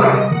Lord.